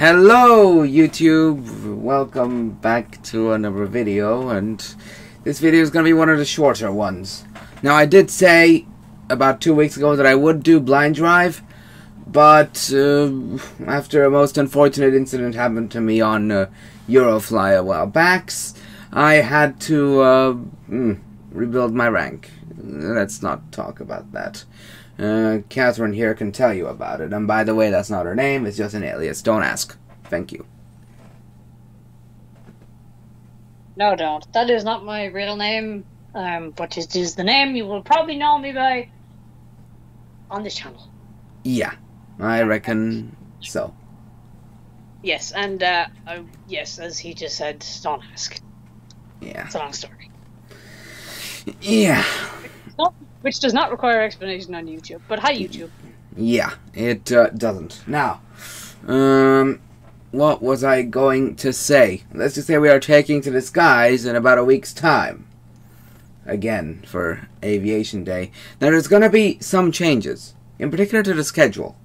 Hello YouTube! Welcome back to another video and this video is going to be one of the shorter ones. Now I did say about two weeks ago that I would do Blind Drive but uh, after a most unfortunate incident happened to me on uh, Eurofly a while back I had to uh, mm, rebuild my rank. Let's not talk about that. Uh, Catherine here can tell you about it. And by the way, that's not her name, it's just an alias. Don't ask. Thank you. No, don't. That is not my real name, um, but it is the name you will probably know me by on this channel. Yeah, I reckon so. Yes, and uh, uh, yes, as he just said, don't ask. Yeah. It's a long story. Yeah. Not, which does not require explanation on YouTube. But hi, YouTube. Yeah, it uh, doesn't. Now, um, what was I going to say? Let's just say we are taking to the skies in about a week's time. Again, for Aviation Day. Now, there's going to be some changes, in particular to the schedule.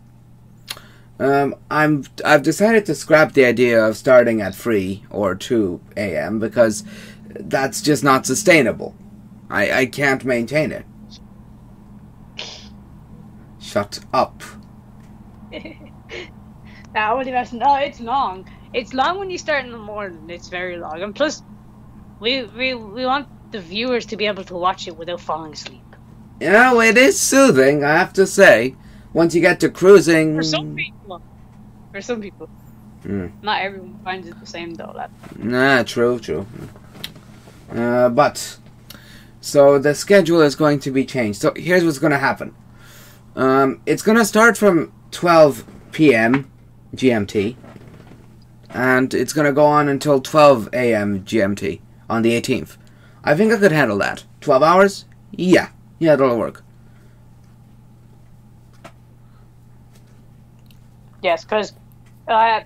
Um, I'm I've decided to scrap the idea of starting at 3 or 2 a.m. because that's just not sustainable. I, I can't maintain it. Shut up. Now, what imagine? No, it's long. It's long when you start in the morning. It's very long, and plus, we we we want the viewers to be able to watch it without falling asleep. You know, it is soothing, I have to say. Once you get to cruising. For some people. For some people. Hmm. Not everyone finds it the same though. That. Nah, true, true. Uh, but so the schedule is going to be changed. So here's what's going to happen. Um, it's going to start from 12 p.m. GMT, and it's going to go on until 12 a.m. GMT on the 18th. I think I could handle that. 12 hours? Yeah, yeah, that'll work. Yes, because uh,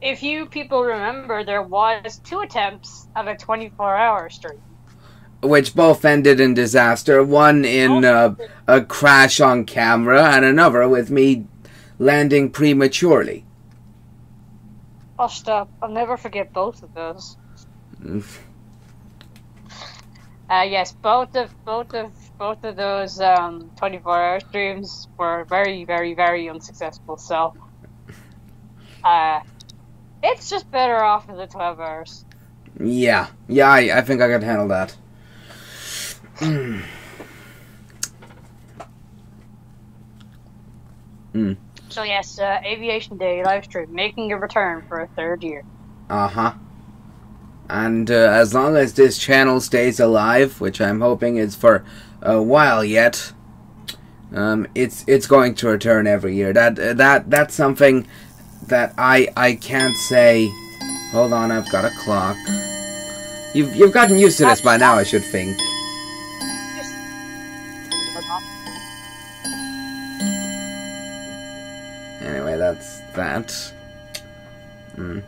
if you people remember, there was two attempts at a 24-hour stream. Which both ended in disaster. One in uh, a crash on camera, and another with me landing prematurely. Oh, stop! I'll never forget both of those. Uh, yes, both of both of both of those um, 24-hour streams were very, very, very unsuccessful. So, uh, it's just better off for the 12 hours. Yeah, yeah, I, I think I could handle that. Mm. Mm. So yes, uh, Aviation Day live stream making a return for a third year. Uh huh. And uh, as long as this channel stays alive, which I'm hoping is for a while yet, um, it's it's going to return every year. That uh, that that's something that I I can't say. Hold on, I've got a clock. You've you've gotten used to this by now, I should think. That. Hmm.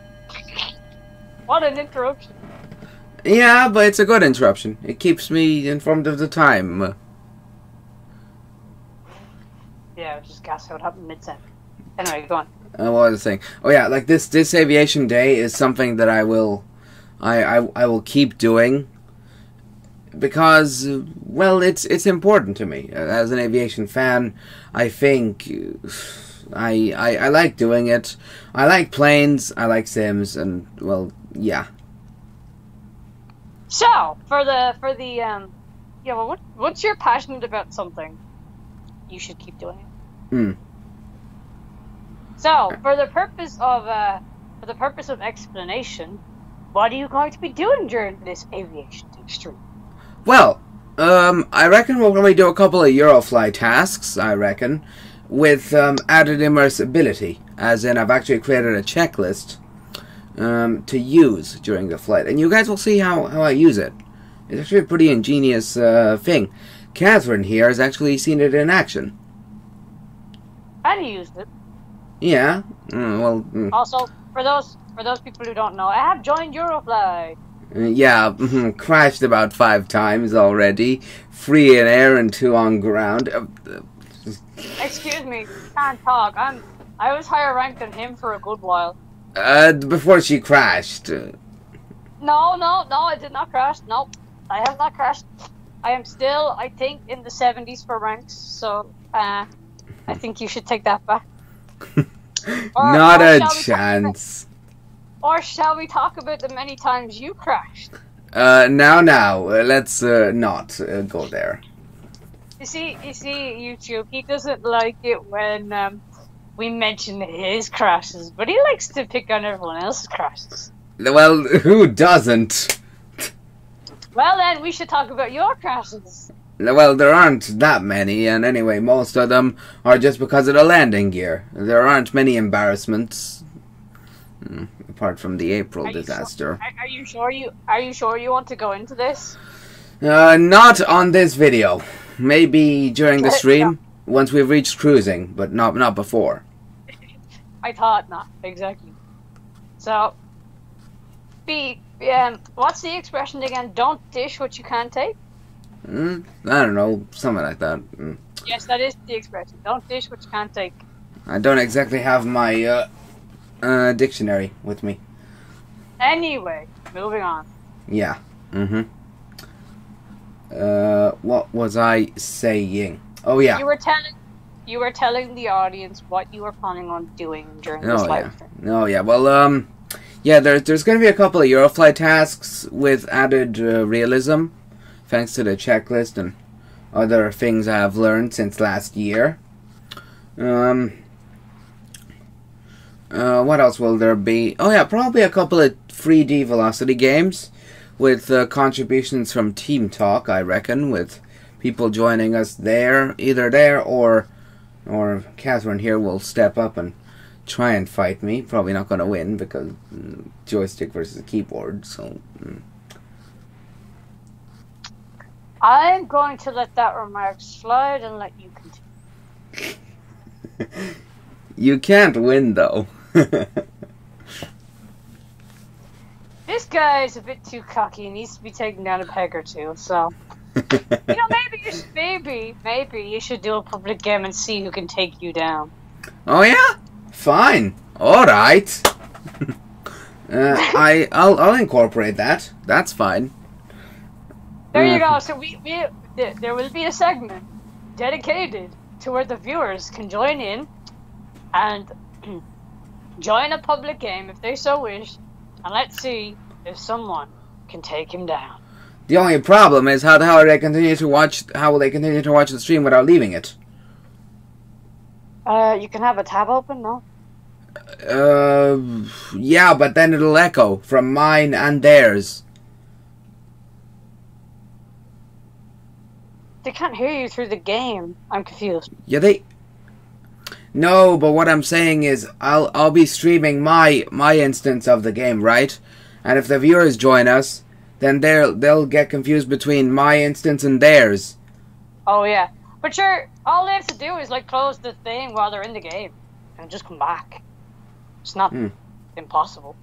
What an interruption! Yeah, but it's a good interruption. It keeps me informed of the time. Yeah, just guess what happened mid sentence. Anyway, go on. Uh, what was I saying? Oh yeah, like this this aviation day is something that I will, I I, I will keep doing. Because, well, it's it's important to me as an aviation fan. I think uh, I, I I like doing it. I like planes. I like sims, and well, yeah. So for the for the um, yeah, well, what once you're passionate about something, you should keep doing it. Hmm. So for the purpose of uh, for the purpose of explanation, what are you going to be doing during this aviation stream? Well, um, I reckon we'll probably do a couple of Eurofly tasks. I reckon with um, added immersibility, as in I've actually created a checklist um, to use during the flight, and you guys will see how, how I use it. It's actually a pretty ingenious uh, thing. Catherine here has actually seen it in action. I used it. Yeah. Mm, well. Mm, Also, for those for those people who don't know, I have joined Eurofly. uh, yeah. mhm, crashed about five times already. Three in air and two on ground. Uh, Excuse me, can't talk. I'm I was higher ranked than him for a good while. Uh, before she crashed. No, no, no, I did not crash. Nope, I have not crashed. I am still, I think, in the 70s for ranks, so uh, I think you should take that back. Or- Not or a shall we talk chance. about- or shall we talk about the many times you crashed? Uh, now, now, uh, let's uh, not uh, go there. You see, you see, YouTube, he doesn't like it when um, we mention his crashes, but he likes to pick on everyone else's crashes. Well, who doesn't? Well, then, we should talk about your crashes. Well, there aren't that many, and anyway, most of them are just because of the landing gear. There aren't many embarrassments, Hmm, apart from the April Are sure? disaster. Are, are you sure you are you sure you want to go into this? Uh, not on this video. Maybe during the Yeah. stream, once we've reached cruising, but not not before. I thought not exactly. So, be um, what's the expression again? Don't dish what you can't take. Mm, I don't know, something like that. Mm. Yes, that is the expression. Don't dish what you can't take. I don't exactly have my uh, uh, dictionary with me. Anyway, moving on. Yeah. Mm-hmm. Uh, what was I saying? Oh yeah. You were telling you were telling the audience what you were planning on doing during this Oh, live yeah. stream. Oh yeah. Well, um, yeah. There's there's gonna be a couple of Eurofly tasks with added uh, realism, thanks to the checklist and other things I have learned since last year. Um. Uh, what else will there be? Oh yeah, probably a couple of 3D Velocity games with uh, contributions from Team Talk. I reckon with people joining us there, either there or or Catherine here will step up and try and fight me. Probably not going to win because mm, joystick versus keyboard. So mm. I'm going to let that remark slide and let you continue. you can't win though. This guy is a bit too cocky and needs to be taken down a peg or two. So, you know, maybe you should, maybe maybe you should do a public game and see who can take you down. oh yeah, fine, all right. uh, I I'll I'll incorporate that. That's fine. There you Mhm. go. So we, we there will be a segment dedicated to where the viewers can join in and join a public game if they so wish, and let's see if someone can take him down. The only problem is how the hell are they continue to watch? How will they continue to watch the stream without leaving it? Uh, you can have a tab open, no? Uh, yeah, but then it'll echo from mine and theirs. They can't hear you through the game. I'm confused. Yeah, they. No, but what I'm saying is, I'll I'll be streaming my my instance of the game, right? And if the viewers join us, then they'll they'll get confused between my instance and theirs. Oh yeah, but sure, all they have to do is like close the thing while they're in the game, and just come back. It's not Hmm. impossible.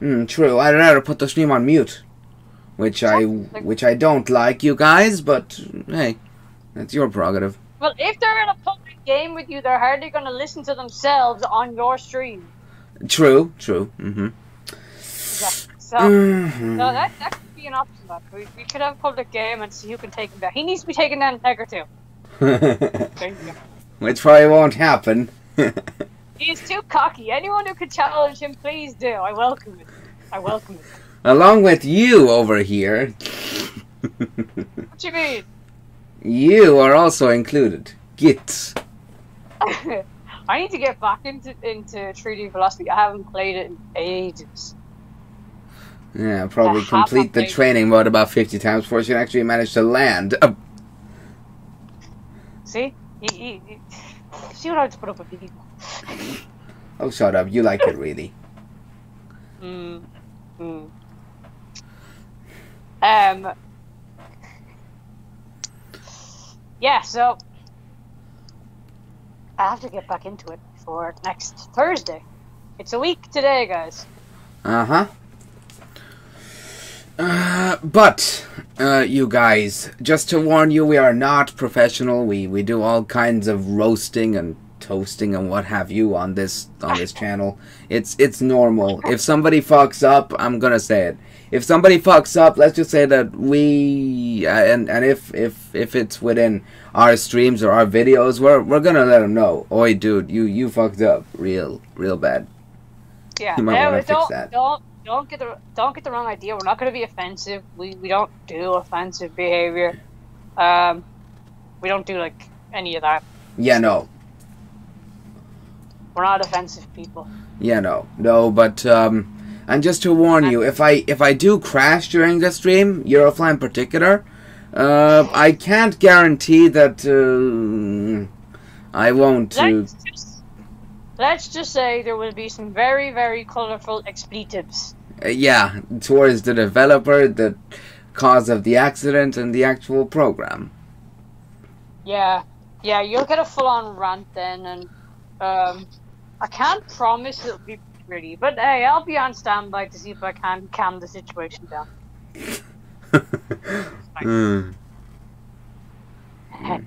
Hmm, true. I'd rather put the stream on mute, which I Like- which I don't like, you guys. But hey, that's your prerogative. Well, if they're in a public game with you, they're hardly going to listen to themselves on your stream. True, true. Mm-hmm. Exactly. So, Mhm. so that, that could be an option. We, we could have a public game and see who can take him down. He needs to be taken down Tiger too. There you. Which probably won't happen. He's too cocky. Anyone who could challenge him, please do. I welcome it. I welcome it. Along with you over here. What do you mean? you are also included. Git. I need to get back into into 3D Velocity. I haven't played it in ages. Yeah, probably complete the training mode about 50 times before she can actually manage to land. Uh, See? He, he- see what I have to put up with people. oh, shut up. You like it, really. Mm. Mm. Um. Yeah, so I have to get back into it for next Thursday. It's a week today, guys. Uh-huh. Uh, but, uh, you guys, just to warn you, we are not professional. We, we do all kinds of roasting and toasting and what have you on this on this channel. It's it's normal. If somebody fucks up, I'm gonna say it. If somebody fucks up, let's just say that we uh, and and if if if it's within our streams or our videos, we're we're gonna let them know. Oi, dude, you you fucked up, real real bad. Yeah, You might yeah, wanna fix don't, don't don't get the don't get the wrong idea. We're not going to be offensive. We we don't do offensive behavior. Um, we don't do like any of that. Yeah, no, We're not offensive people. Yeah, no, no, but um, and just to warn you, if I if I do crash during the stream, Eurofly in particular, uh, I can't guarantee that uh, I won't. Uh, Let's just let's just say there will be some very very colorful expletives. uh, yeah, towards the developer, the cause of the accident, and the actual program. Yeah, yeah, you'll get a full on rant then, and um, I can't promise it'll be pretty, but hey, I'll be on standby to see if I can calm the situation down. Mm.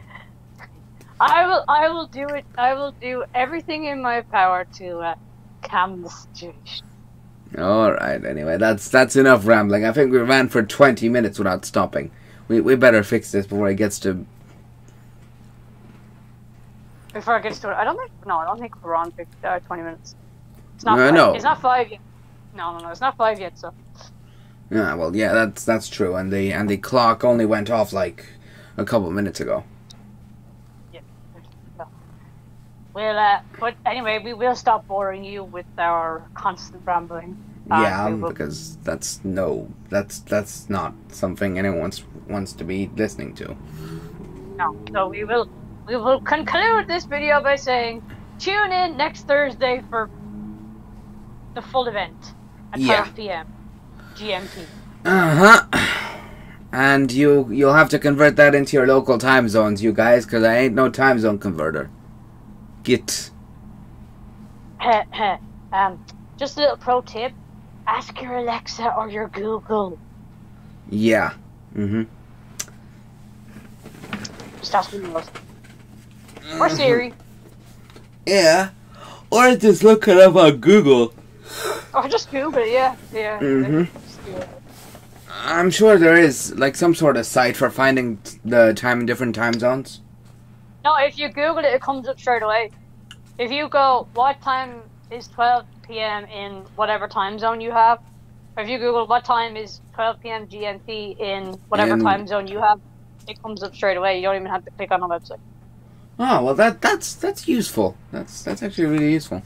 I will, I will do it. I will do everything in my power to uh, calm the situation. All right. Anyway, that's that's enough rambling. I think we ran for twenty minutes without stopping. We we better fix this before it gets to. Before it gets to I don't think. No, I don't think we're on uh, twenty minutes. It's not. Uh, no. It's not five yet. No, no, no. It's not five yet. So Yeah. Well, yeah. That's that's true. And the and the clock only went off like a couple minutes ago. Yeah. Well, Uh, but anyway, we will stop boring you with our constant rambling. and yeah, um, because that's no, that's that's not something anyone wants wants to be listening to. No. So we will we will conclude this video by saying tune in next Thursday for the full event at Yeah. 12 p.m. GMT. Uh huh. And you you'll have to convert that into your local time zones, you guys, because I ain't no time zone converter. Get. um, just a little pro tip: ask your Alexa or your Google. Yeah. Mm-hmm. Just ask those. Or Siri. Yeah. Or just look it up on Google. Or just Google it. Yeah, yeah. Do it. I'm sure there is like some sort of site for finding the time in different time zones. No, if you Google it, it comes up straight away. If you go, what time is 12 p.m. in whatever time zone you have? Or if you Google what time is 12 p.m. GMT in whatever In- time zone you have, it comes up straight away. You don't even have to click on a website. Oh well, that that's that's useful. That's that's actually really useful.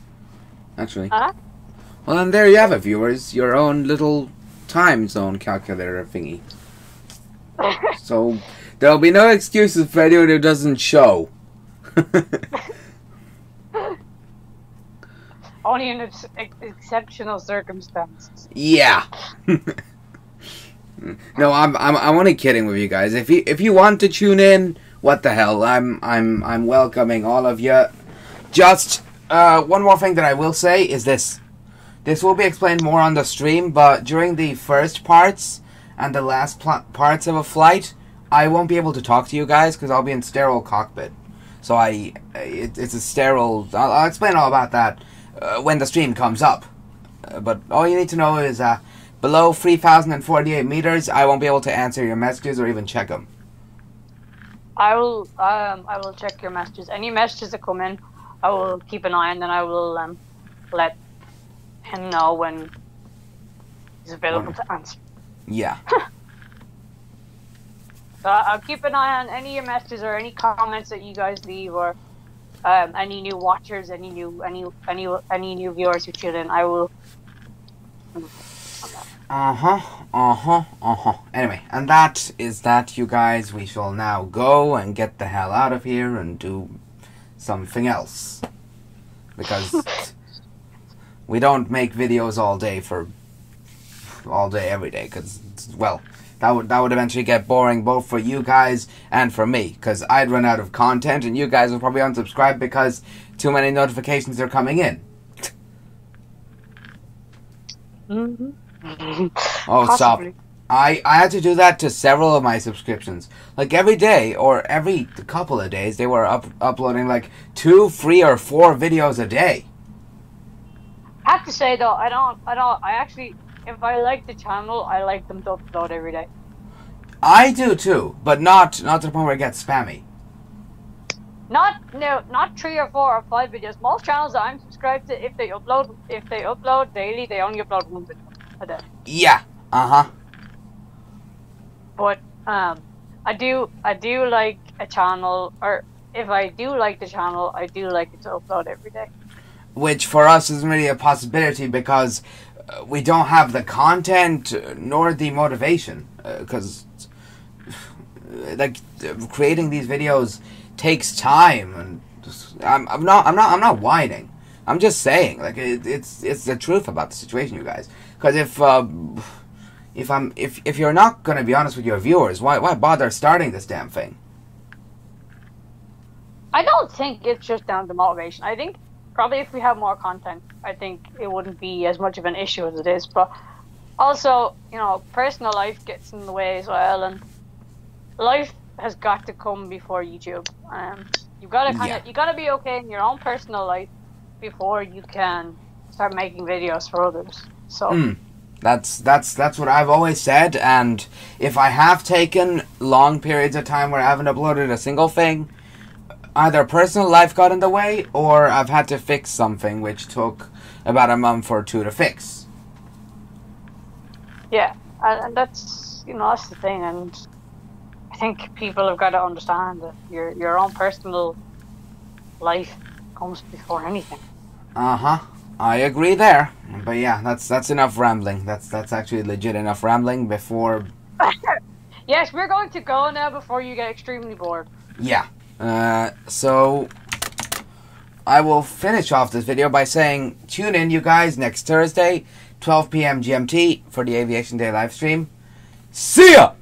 Actually. Uh-huh. Well, and there you have it, viewers. Your own little time zone calculator thingy. So there'll be no excuses for anyone who doesn't show. Only in ex- ex- exceptional circumstances. yeah. no, I'm I'm I'm only kidding with you guys. If you if you want to tune in, what the hell? I'm I'm I'm welcoming all of you. Just uh, one more thing that I will say is this. This will be explained more on the stream, but during the first parts and the last parts of a flight, I won't be able to talk to you guys because I'll be in sterile cockpit. So I, it, it's a sterile. I'll, I'll explain all about that uh, when the stream comes up. Uh, but all you need to know is uh, below 3,048 meters, I won't be able to answer your messages or even check them. I will um I will check your messages. Any messages that come in, I will keep an eye on. Then I will um let him know when he's available to answer. Yeah. So I'll keep an eye on any of your messages or any comments that you guys leave or um, any new watchers, any new any any any new viewers who tune in. I will. Uh huh. Uh huh. Uh huh. Anyway, and that is that, you guys. We shall now go and get the hell out of here and do something else. Because we don't make videos all day for all day every day. Because well, that would that would eventually get boring both for you guys and for me. Because I'd run out of content, and you guys would probably unsubscribe because too many notifications are coming in. Mm-hmm. Oh, stop. I, I had to do that to several of my subscriptions. Like every day or every couple of days, they were up, uploading like two, three, or four videos a day. I have to say though, I don't, I don't, I actually, if I like the channel, I like them to upload every day. I do too, but not not to the point where it gets spammy. Not no, not three or four or five videos. Most channels that I'm subscribed to, if they upload, if they upload daily, they only upload one video a day. Yeah. Uh huh. But um, I do, I do like a channel, or if I do like the channel, I do like it to upload every day. Which for us isn't really a possibility because uh, we don't have the content nor the motivation. Because uh, like creating these videos takes time, and I'm, I'm not I'm not I'm not whining. I'm just saying like it, it's it's the truth about the situation, you guys. Because if uh, if I'm if if you're not gonna be honest with your viewers, why why bother starting this damn thing? I don't think it's just down to motivation. I think probably if we have more content, I think it wouldn't be as much of an issue as it is. But also, you know, personal life gets in the way as well, and life has got to come before YouTube. Um, you've got to kind of Yeah. you got to be okay in your own personal life before you can start making videos for others. So Mm. That's that's that's what I've always said, and if I have taken long periods of time where I haven't uploaded a single thing, either personal life got in the way, or I've had to fix something which took about a month or two to fix. yeah, and, that's you know that's the thing, and I think people have got to understand that your your own personal life comes before anything. Uh huh. I agree there, but yeah, that's that's enough rambling. That's that's actually legit enough rambling. Before, yes, we're going to go now before you get extremely bored. yeah. Uh, so I will finish off this video by saying, tune in, you guys, next Thursday, 12 p.m. GMT for the Aviation Day live stream. See ya.